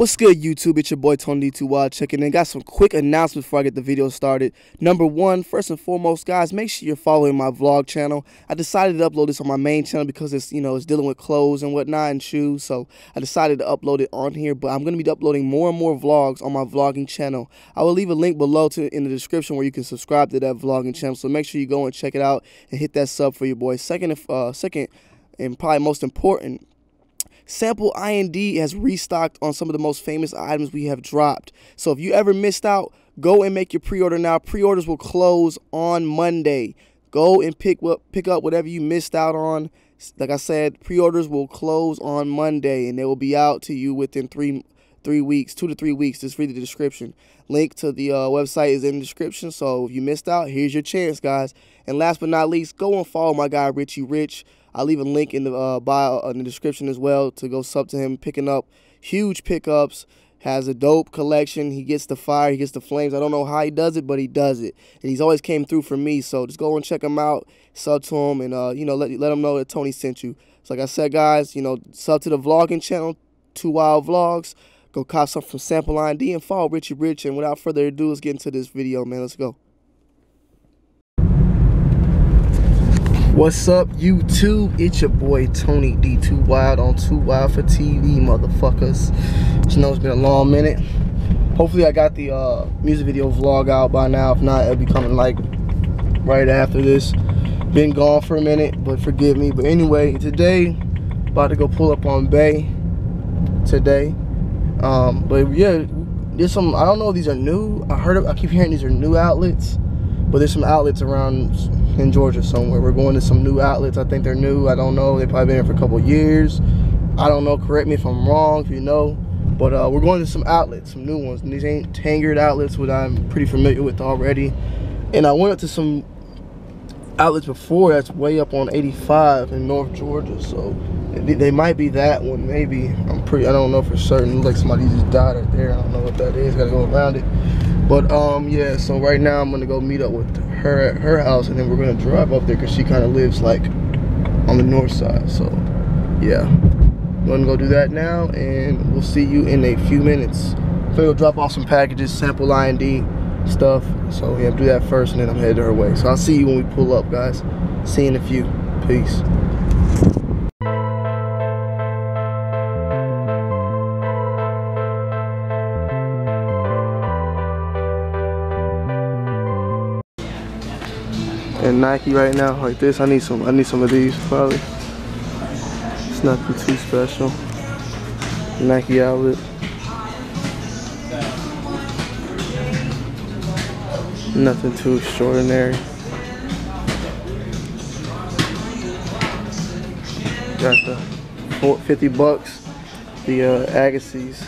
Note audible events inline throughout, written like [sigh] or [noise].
What's good, YouTube? It's your boy Tony D2 Wild checking in. Got some quick announcements before I get the video started. Number one, first and foremost, guys, make sure you're following my vlog channel. I decided to upload this on my main channel because it's you know it's dealing with clothes and whatnot and shoes. So I decided to upload it on here. But I'm gonna be uploading more and more vlogs on my vlogging channel. I will leave a link below to in the description where you can subscribe to that vlogging channel. So make sure you go and check it out and hit that sub for your boy. Second, uh, second, and probably most important Sample IND has restocked on some of the most famous items we have dropped. So if you ever missed out, go and make your pre-order now. Pre-orders will close on Monday. Go and pick up pick up whatever you missed out on. Like I said, pre-orders will close on Monday and they will be out to you within three three weeks, two to three weeks. Just read the description. Link to the uh, website is in the description. So if you missed out, here's your chance, guys. And last but not least, go and follow my guy Rishi Rich. I'll leave a link in the uh, bio uh, in the description as well to go sub to him, picking up huge pickups. Has a dope collection. He gets the fire, he gets the flames. I don't know how he does it, but he does it, and he's always came through for me. So just go and check him out, sub to him, and uh, you know let let him know that Tony sent you. So like I said, guys, you know sub to the vlogging channel, Two Wild Vlogs. Go cop something from Sample ID and follow Rishi Rich. And without further ado, let's get into this video, man. Let's go. What's up, YouTube? It's your boy Tony D2 Wild on 2 Wild for TV, motherfuckers. You know it's been a long minute. Hopefully, I got the uh, music video vlog out by now. If not, it'll be coming like right after this. Been gone for a minute, but forgive me. But anyway, today, about to go pull up on Bay today. Um, but yeah, there's some. I don't know if these are new. I heard. Of, I keep hearing these are new outlets, but there's some outlets around in Georgia somewhere. We're going to some new outlets. I think they're new. I don't know. They've probably been here for a couple years. I don't know. Correct me if I'm wrong, if you know. But uh, we're going to some outlets, some new ones. And these ain't Tanger outlets, which I'm pretty familiar with already. And I went up to some outlets before that's way up on 85 in North Georgia. So they might be that one, maybe. I'm pretty, I don't know for certain. like somebody just died right there. I don't know what that is. Gotta go around it. But um, yeah, so right now I'm gonna go meet up with her at her house and then we're gonna drive up there because she kind of lives like on the north side. So yeah, I'm gonna go do that now and we'll see you in a few minutes. Gonna go drop off some packages, sample IND stuff. So yeah, do that first and then I'm headed her way. So I'll see you when we pull up, guys. See you in a few. Peace. And Nike right now like this. I need some I need some of these probably. It's nothing too special. Nike outlet. Nothing too extraordinary. Got the 50 bucks, the uh, Agassis,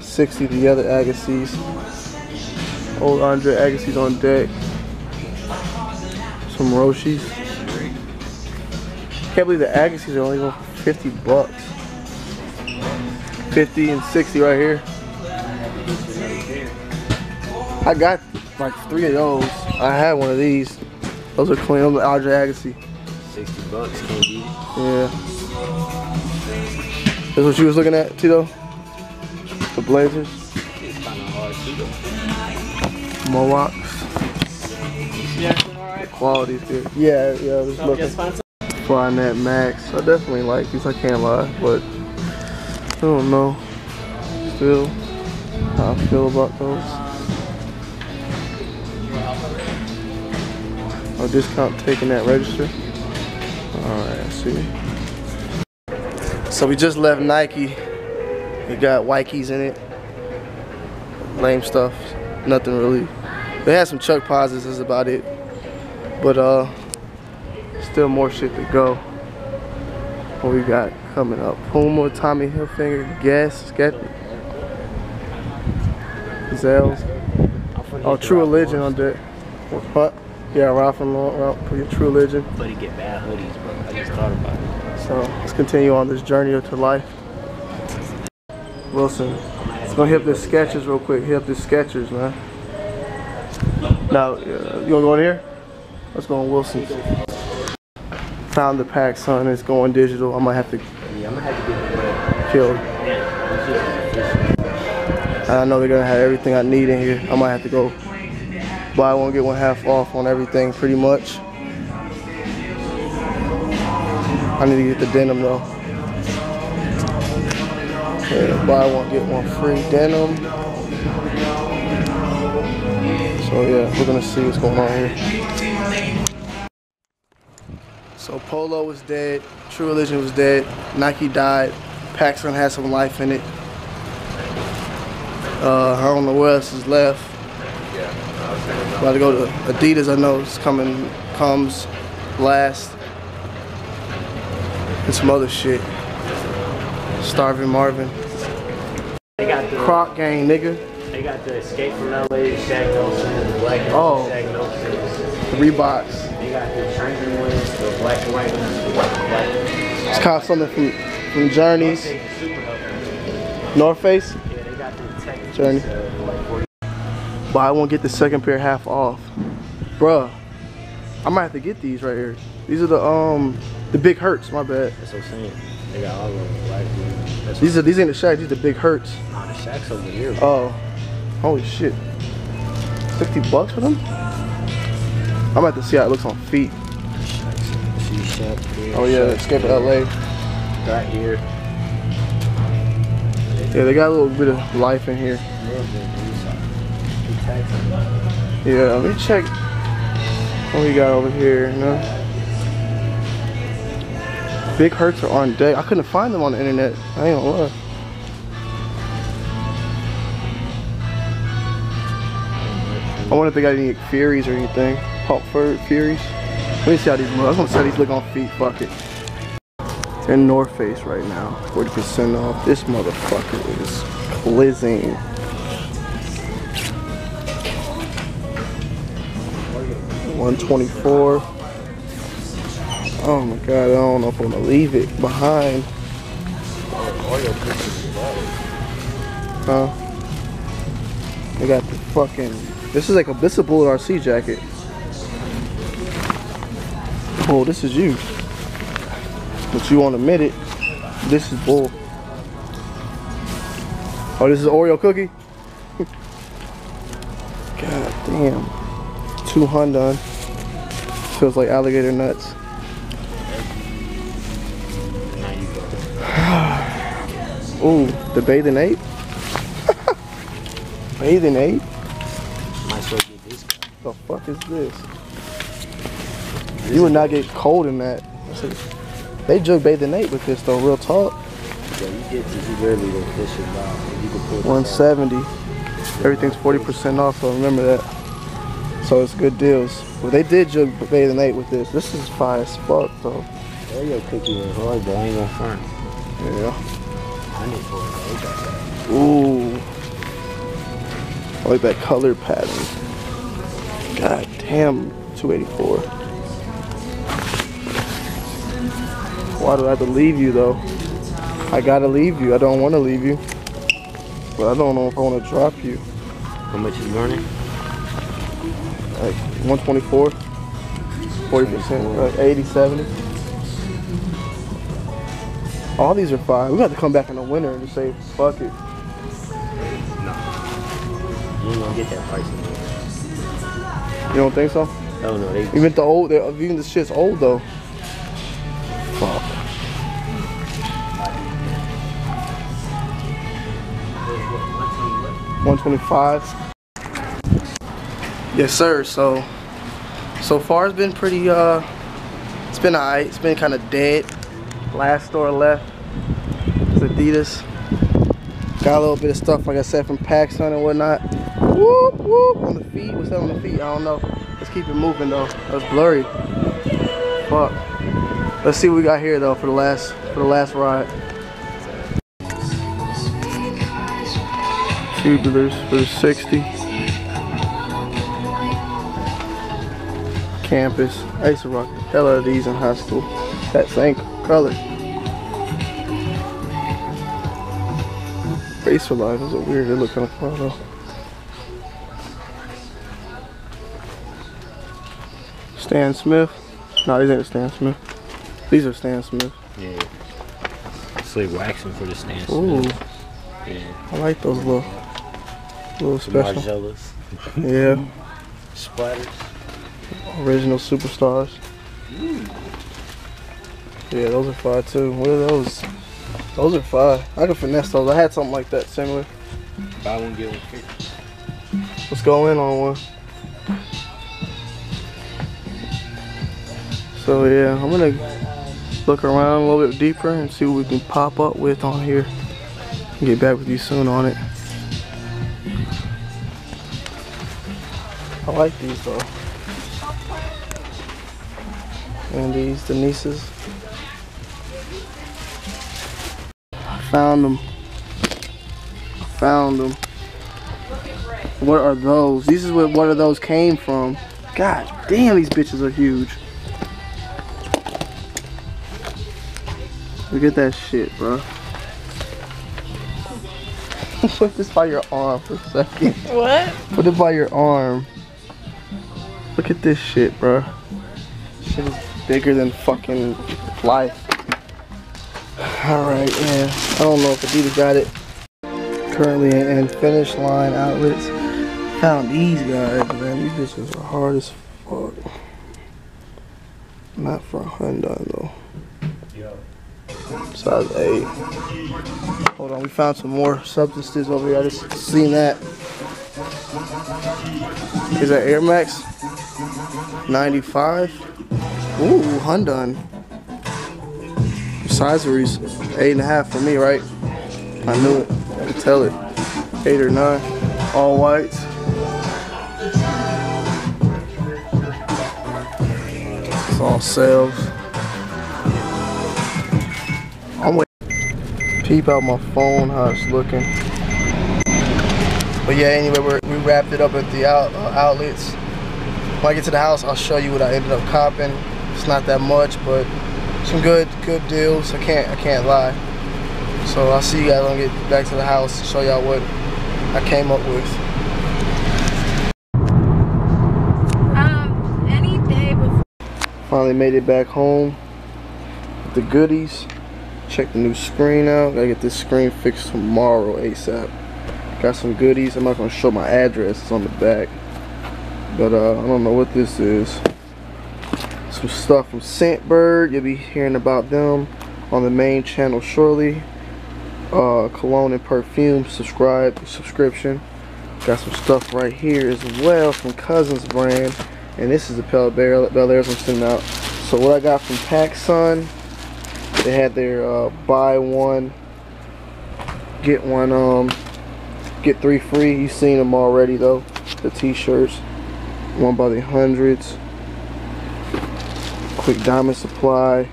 60 the other Agassis. Old Andre Agassis on deck some Roshes. Can't believe the Agassis are only going for 50 bucks. 50 and 60 right here. I got like three of those. I had one of these. Those are clean. Those are Andre Agassi. 60 bucks, can't beat it. Yeah. That's what you was looking at, Tito? The Blazers? It's kind of hard too, Mohawks. Yeah quality is good. Yeah, yeah, I was looking. Flyknit Max. I definitely like these, I can't lie, but I don't know still how I feel about those. Oh, discount taking that register. Alright, I see. So we just left Nike. We got Wikes in it. Lame stuff. Nothing really. They had some Chuck Posites, that's about it. But uh, still more shit to go. What we got coming up? Puma, Tommy Hilfiger, Guess, Get, Zales. Oh, True Religion on deck. What? Yeah, Ralph and Ralph, your True Religion. But he get bad hoodies, bro. I just thought about it. So let's continue on this journey of to life. Wilson, let's go hit the Skechers real quick. Hit up the Skechers, man. Now, uh, you wanna go in here? Let's go on Wilson's. Found the pack, son. It's going digital. I might have to. Yeah, I'm gonna have to get killed. I know they're gonna have everything I need in here. I might have to go buy one get one half off on everything, pretty much. I need to get the denim though. Yeah, buy one get one free denim. So yeah, we're gonna see what's going on here. So Polo was dead, True Religion was dead, Nike died, PacSun had some life in it. Uh, I don't know what else is left. Yeah, About to go to Adidas. I know it's coming, comes last, and some other shit. Starving Marvin, They got the Croc Gang, nigga. they got the Escape from LA, Shaqnosis, Black Oh. Shaqnosis. Reeboks. Black and white ones, the black. It's kind of something from from Journeys, They super helpful. North Face. Yeah, they got the tech. Journey. Uh, 40 Buy one get the second pair half off, bruh. I might have to get these right here. These are the um the big hurts. My bad. That's what I'm saying. They got all of them. Black blue. That's These are these ain't the shacks, These are the big hurts. Nah, the Shaq's over here. bro. Oh, holy shit. 60 bucks for them? I'm about to see how it looks on feet. Here. Oh yeah, Escape here, LA. Got here. Yeah, they got a little bit of life in here. Yeah, let me check what we got over here. You know? Big hurts are on deck. I couldn't find them on the internet. I ain't gonna lie. I wonder if they got any Furies or anything. Pop Fur Furies. Let me see how these look. I was gonna say these look on feet. Fuck it. In North Face right now. 40% off. This motherfucker is blizzing. One twenty-four. Oh my god, I don't know if I'm gonna leave it behind. Huh? They got the fucking. This is like a a Bullet RC jacket. Oh, this is you. But you won't admit it. This is bull. Oh, this is Oreo cookie? [laughs] God damn. Two Hyundai. Feels like alligator nuts. Now you go. Ooh, the bathing ape? [laughs] bathing ape? Might as well get this guy. The fuck is this? You would not get cold in that. They jug bathing ape with this though, real talk. Yeah, you get to you literally the fish it out. You can pull this 170. Everything's 40% off, so remember that. So it's good deals. But they did jug bathing ape with this. This is fire as fuck though. Oreo cookie was hard, but I ain't gonna front. Yeah. I need for it. They. Ooh. I like that color pattern. God damn, 284. Why do I have to leave you though? I gotta leave you. I don't want to leave you. But I don't know if I want to drop you. How much is running? Like 124, 40%, like 80, 70. All these are fine. We got to come back in the winter and just say, fuck it. You gonna get that price. anymore. You don't think so? Oh no, they Even the old, even the shit's old though. Fuck. One twenty-five. Yes, sir. So, so far it's been pretty. Uh, it's been alright. It's been kind of dead. Last store left is Adidas. Got a little bit of stuff, like I said, from PacSun and whatnot. Whoop whoop on the feet. What's on the feet? I don't know. Let's keep it moving though. That's blurry. Fuck. Let's see what we got here though for the last for the last ride. Tubulars for 60. Campus. I used to rock the hell out of these in high school. That same color. Face for life. Those a weird. They look kind of fun though. Stan Smith. No, these ain't Stan Smith. These are Stan Smith. yeah. Like waxing for the stance. Ooh, Yeah. I like those little A little special. Margielas. Yeah. Splatters. Original superstars. Yeah, those are fire too. What are those? Those are fire. I can finesse those. I had something like that similar. Buy one, get one free. Let's go in on one. So yeah, I'm gonna look around a little bit deeper and see what we can pop up with on here. Get back with you soon on it. I like these though. And these, the nieces. I found them. I found them. What are those? These is what one of those came from. God damn, these bitches are huge. Look at that shit, bro. [laughs] Put this by your arm for a second. What? Put it by your arm. Look at this shit, bro. Shit is bigger than fucking life. Alright, yeah. I don't know if Adidas got it. Currently in finish line outlets. Found these guys, man. These bitches are hard as fuck. Not for a Hyundai though. Size 8. Hold on, we found some more substances over here. I just seen that. Is that Air Max? 95? Ooh, Hyundai. Sizeries, eight and a half for me, right? I knew it. I could tell it. Eight or nine. All whites. It's all sales. I'm waiting. Peep out my phone how it's looking. But yeah, anyway, we wrapped it up at the out, uh, outlets. When I get to the house, I'll show you what I ended up copping. It's not that much, but some good good deals. I can't I can't lie. So I'll see you guys when I get back to the house to show y'all what I came up with. Um, any day before. Finally made it back home with the goodies. Check the new screen out. Gotta get this screen fixed tomorrow ASAP. Got some goodies. I'm not gonna show my address. It's on the back. But uh, I don't know what this is. Some stuff from Scentbird. You'll be hearing about them on the main channel shortly. Uh, cologne and perfume. Subscribe. Subscription. Got some stuff right here as well from Cousins brand. And this is the Bel Air, Bel Airs I'm sending out. So what I got from PacSun, they had their uh, buy one, get one, um, get three free. You've seen them already though. The t-shirts, one by the hundreds. Quick diamond supply,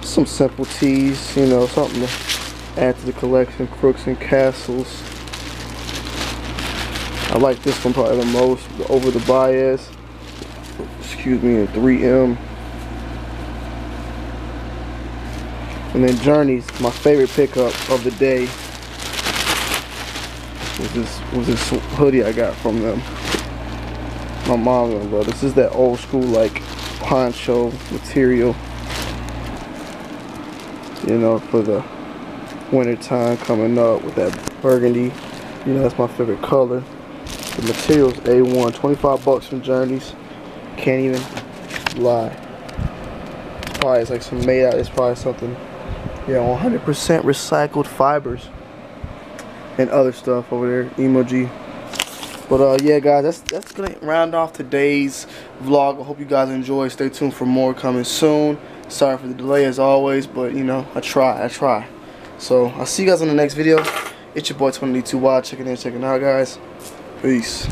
some simple tees, you know, something to add to the collection. Crooks and Castles. I like this one probably the most, over the bias excuse me, a 3M. And then Journeys, my favorite pickup of the day was this was this hoodie I got from them. My mom bro. This is that old school like poncho material. You know, for the winter time coming up with that burgundy. You know, that's my favorite color. The material's A1, 25 bucks from Journeys. Can't even lie. It's probably it's like some made out. It's probably something. Yeah, 100% recycled fibers and other stuff over there. Emoji. But uh, yeah, guys, that's that's gonna round off today's vlog. I hope you guys enjoy. Stay tuned for more coming soon. Sorry for the delay as always, but you know I try. I try. So I'll see you guys on the next video. It's your boy 22 Wild checking in, checking out, guys. Peace.